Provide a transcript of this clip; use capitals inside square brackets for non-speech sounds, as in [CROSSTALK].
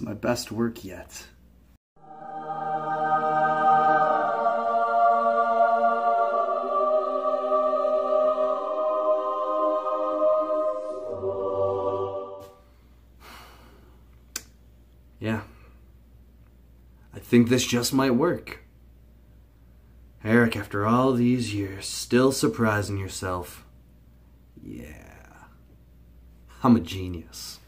my best work yet. [SIGHS] Yeah. I think this just might work. Eric, after all these years, still surprising yourself. Yeah. I'm a genius.